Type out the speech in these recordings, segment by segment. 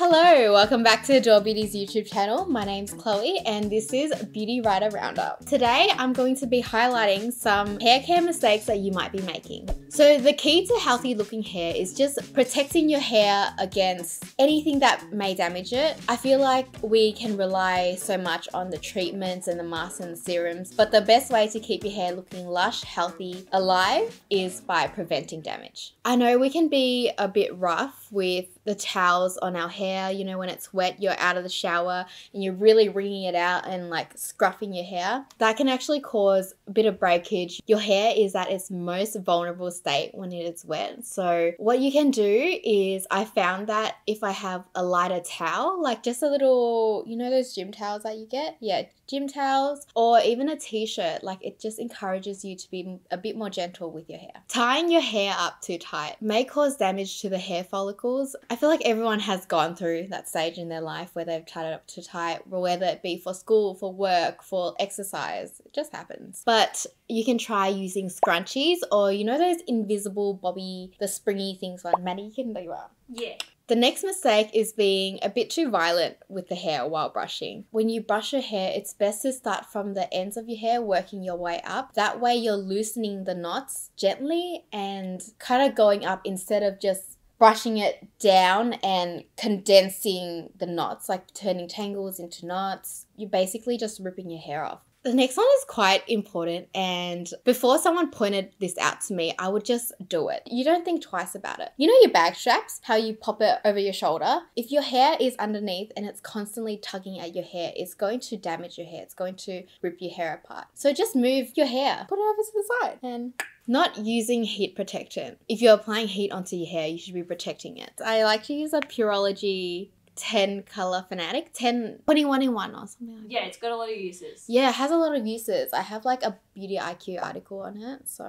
Hello, welcome back to Adore Beauty's YouTube channel. My name's Chloe and this is Beauty Writer Roundup. Today I'm going to be highlighting some hair care mistakes that you might be making. So the key to healthy looking hair is just protecting your hair against anything that may damage it. I feel like we can rely so much on the treatments and the masks and the serums, but the best way to keep your hair looking lush, healthy, alive is by preventing damage. I know we can be a bit rough with the towels on our hair. You know, when it's wet, you're out of the shower and you're really wringing it out and like scruffing your hair. That can actually cause a bit of breakage. Your hair is at its most vulnerable state when it is wet. So, what you can do is I found that if I have a lighter towel, like just a little, you know, those gym towels that you get? Yeah, gym towels or even a t shirt, like it just encourages you to be a bit more gentle with your hair. Tying your hair up too tight may cause damage to the hair follicles. I feel like everyone has gone through that stage in their life where they've tied it up too tight, whether it be for school, for work, for exercise. It just happens. But you can try using scrunchies or you know those invisible bobby, the springy things like Maddie, you can do that. Yeah. The next mistake is being a bit too violent with the hair while brushing. When you brush your hair, it's best to start from the ends of your hair, working your way up. That way, you're loosening the knots gently and kind of going up instead of just brushing it down and condensing the knots, like turning tangles into knots. You're basically just ripping your hair off. The next one is quite important, and before someone pointed this out to me, I would just do it. You don't think twice about it. You know your bag straps, how you pop it over your shoulder? If your hair is underneath and it's constantly tugging at your hair, it's going to damage your hair, it's going to rip your hair apart. So just move your hair, put it over to the side, and not using heat protectant. If you're applying heat onto your hair, you should be protecting it. I like to use a Pureology 10 color fanatic 10 21 in 1 or something like Yeah, it's got a lot of uses. yeah, it has a lot of uses. I have like a Beauty IQ article on it. So,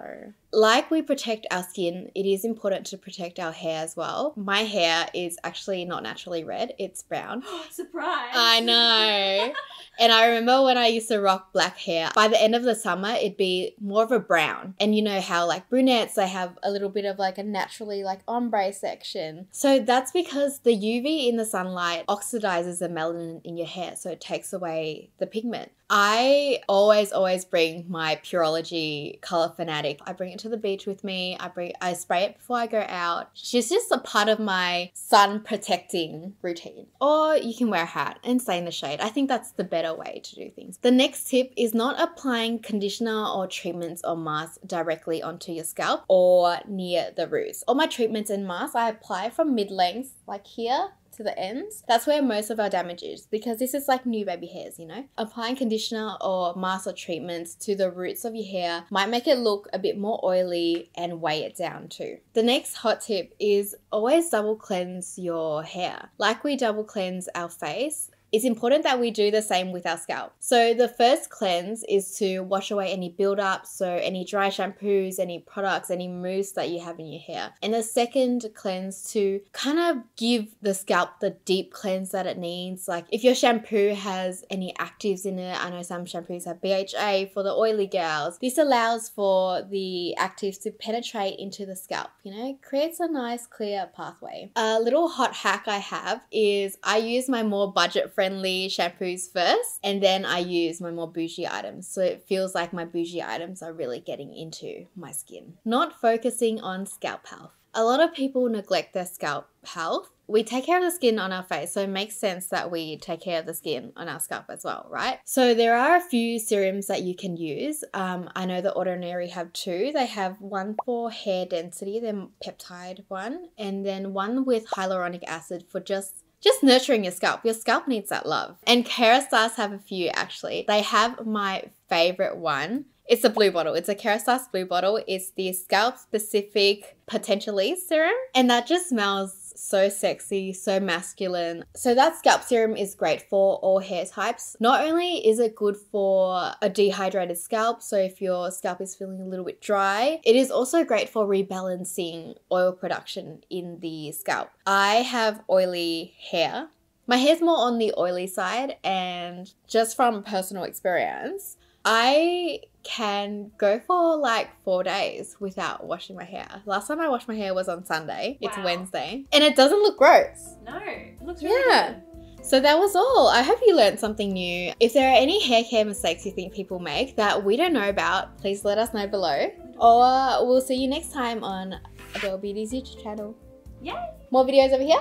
like we protect our skin, it is important to protect our hair as well. My hair is actually not naturally red, it's brown. Surprise. I know. and I remember when I used to rock black hair, by the end of the summer, it'd be more of a brown. And you know how, like, brunettes, they have a little bit of like a naturally like ombre section. So that's because the UV in the sunlight oxidizes the melanin in your hair. So it takes away the pigment. I always, always bring my Pureology Color Fanatic. I bring it to the beach with me. I bring, I spray it before I go out. She's just a part of my sun protecting routine. Or you can wear a hat and stay in the shade. I think that's the better way to do things. The next tip is not applying conditioner or treatments or masks directly onto your scalp or near the roots. All my treatments and masks I apply from mid length, like here to the ends. That's where most of our damage is because this is like new baby hairs, you know? Applying conditioner or mask or treatments to the roots of your hair might make it look a bit more oily and weigh it down too. The next hot tip is always double cleanse your hair. Like we double cleanse our face, it's important that we do the same with our scalp. So the first cleanse is to wash away any buildup, so any dry shampoos, any products, any mousse that you have in your hair. And the second cleanse to kind of give the scalp the deep cleanse that it needs. Like if your shampoo has any actives in it, I know some shampoos have BHA for the oily gals. This allows for the actives to penetrate into the scalp, you know, creates a nice clear pathway. A little hot hack I have is I use my more budget friendly shampoos first and then I use my more bougie items. So it feels like my bougie items are really getting into my skin. Not focusing on scalp health. A lot of people neglect their scalp health. We take care of the skin on our face, so it makes sense that we take care of the skin on our scalp as well, right? So there are a few serums that you can use. Um, I know the Ordinary have two. They have one for hair density, the peptide one, and then one with hyaluronic acid for just just nurturing your scalp. Your scalp needs that love. And Kerastase have a few actually. They have my favorite one. It's a blue bottle. It's a Kerastase blue bottle. It's the scalp Specifique Potentialiste serum. And that just smells so sexy, so masculine. So that scalp serum is great for all hair types. Not only is it good for a dehydrated scalp, so if your scalp is feeling a little bit dry, it is also great for rebalancing oil production in the scalp. I have oily hair. My hair's more on the oily side and just from personal experience, I can go for like four days without washing my hair. Last time I washed my hair was on Sunday. It's Wednesday. And it doesn't look gross. No, it looks really Yeah. good. So that was all. I hope you learned something new. If there are any hair care mistakes you think people make that we don't know about, please let us know below. Or we'll see you next time on Adore Beauty's YouTube channel. Yay! More videos over here.